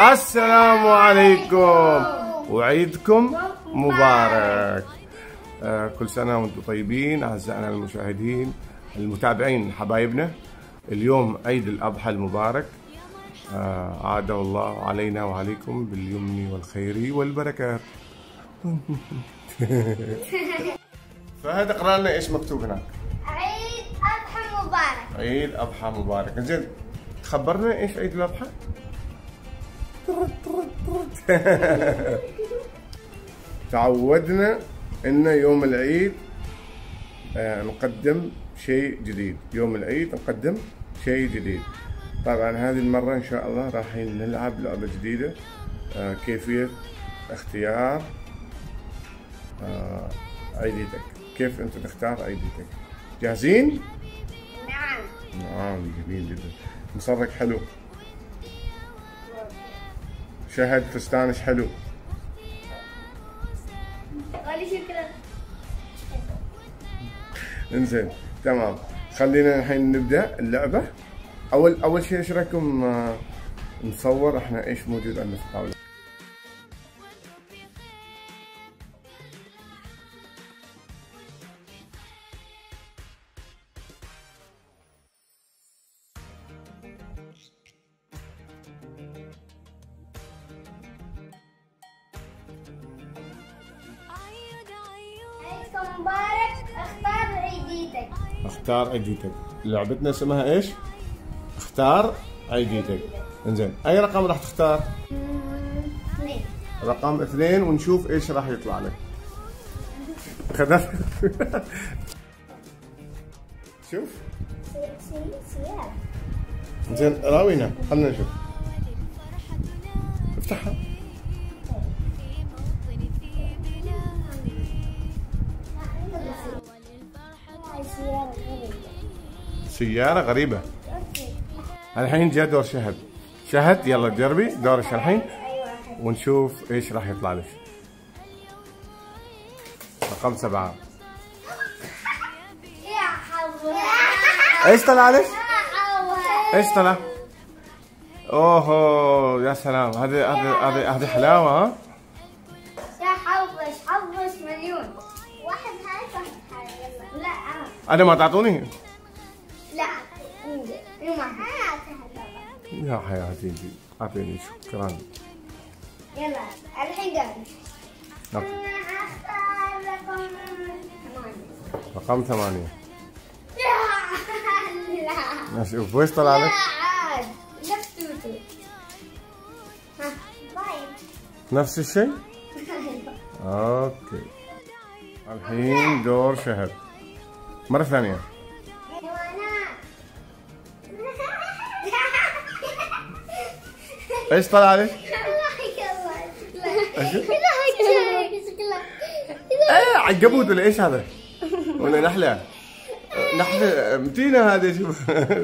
السلام عليكم. وعيدكم مبارك. آه، كل سنة وأنتم طيبين أعزائنا المشاهدين المتابعين حبايبنا. اليوم عيد الأضحى المبارك. آه، عاد الله علينا وعليكم باليمن والخير والبركات فهد اقرأ لنا إيش مكتوب هناك. عيد أضحى مبارك. عيد أضحى مبارك. زين تخبرنا إيش عيد الأضحى؟ تعودنا إن يوم العيد آه، نقدم شيء جديد. يوم العيد نقدم شيء جديد. طبعا هذه المرة إن شاء الله رايحين نلعب لعبة جديدة. آه، كيفية اختيار آه، عيديتك كيف أنت تختار عيديتك جاهزين؟ نعم. نعم جميل جدا. مصرك حلو. شهد فستانش حلو. انزين تمام. خلينا الحين نبدأ اللعبة. اول أول شيء إيش رأيكم آه، نصور؟ إحنا إيش موجود عندنا في الطاولة؟ عيدكم مبارك أختار عيديتك. أختار عيديتك. لعبتنا اسمها إيش؟ أختار عيديتك. إنزين أي رقم راح تختار؟ اثنين. رقم اثنين ونشوف إيش راح يطلع لك. خذت. شوف. زين راوينا. خلنا نشوف. افتحها. سيارة غريبة. الحين جاء دور شهد. شهد يلا جربي دورك الحين. ونشوف إيش راح يطلع لك. رقم سبعة. إيش طلع لك؟ إيش طلع؟ اوه يا سلام. هذه هذه هذه هذه حلاوة ها؟ يا حظش حظش مليون. واحد هاي واحد هاي. يلا لا أنا ما تعطوني؟ يا حياتي اعطيني شكرا يلا الحين دوري نعم. رقم ثمانية. رقم ثمانية. لا نشوف ويش طلع لا لك؟ نفس باي نفس الشيء؟ أوكي. الحين دور شهد مرة ثانية. إيش طلع لك؟ إيه عنكبوت ولا إيش هذا؟ ولا نحلة؟ نحلة متينة هذه شوف اللي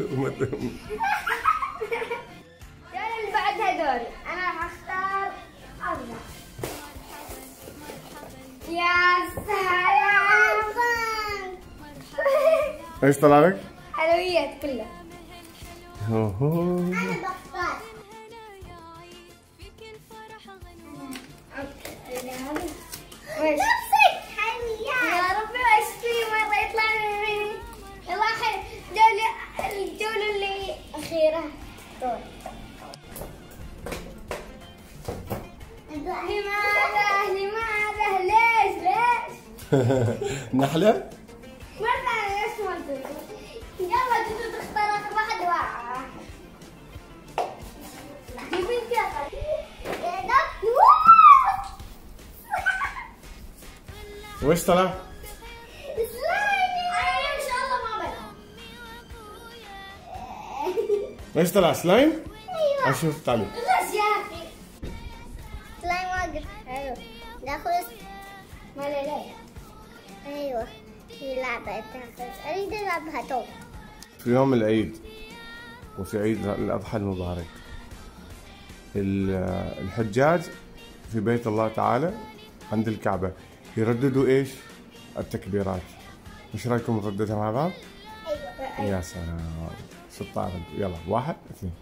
بعدها دوري أنا اختار اربعة يا سلام إيش طلع لك؟ حلويات كلها. أنا بختار لماذا لماذا ليش ليش نحلة؟ مرة ليش ما يلا جدو تختار واحد واحد يا دكتور ويش طلع؟ إيش طلع سلايم؟ أيوه. بس يا أخي. سلايم واقف حلو. ناخذ ما لا أيوه. في لعبة أريد العبها تو في يوم العيد وفي عيد الأضحى المبارك. ال- الحجاج في بيت الله تعالى عند الكعبة. يرددوا إيش؟ التكبيرات. إيش رأيكم نرددها مع بعض؟ أيوه. يا سلام. 16 يلا واحد اثنين.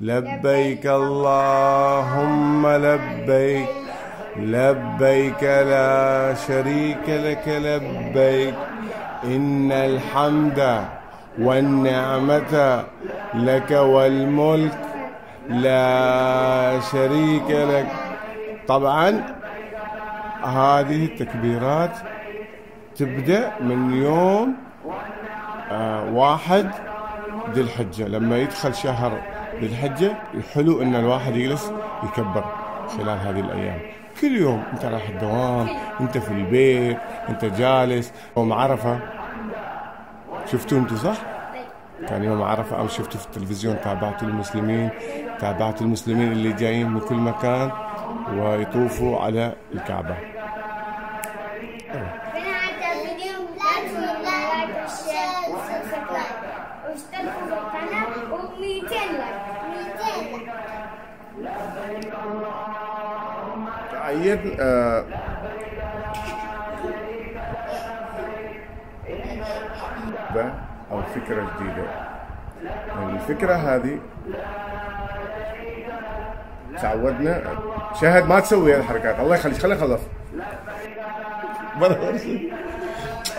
لبيك اللهم لبيك. لبيك لا شريك لك لبيك. إن الحمد والنعمة لك والملك. لا شريك لك. طبعا هذه التكبيرات تبدأ من يوم آه واحد ذي الحجة. لما يدخل شهر ذي الحجة الحلو إن الواحد يجلس يكبر خلال هذه الأيام. كل يوم أنت رايح الدوام أنت في البيت أنت جالس. يوم عرفة شفتوا أنتوا صح؟ كان يوم عرفة أو شفتوا في التلفزيون تابعتوا المسلمين تابعتوا المسلمين اللي جايين من كل مكان ويطوفوا على الكعبة. واشتركوا في القناة و200 like 200 like تعين آه ب- أو فكرة جديدة. الفكرة هذه تعودنا. شاهد ما تسوي هالحركات. الله يخليك خليني اخلص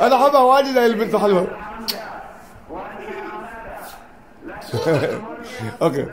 أنا احبها واجد هاي البنت حلوة. أوكي